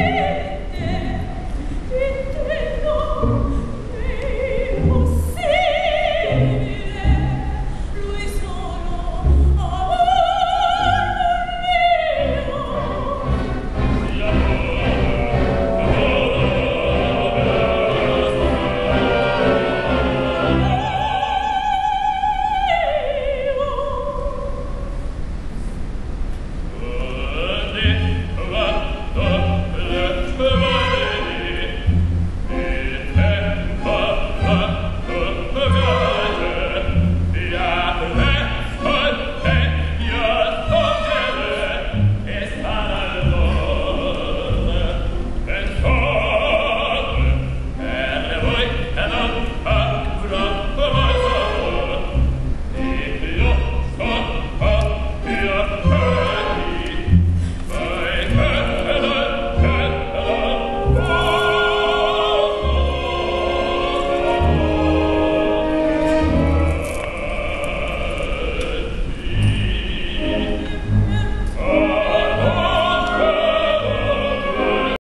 Amém.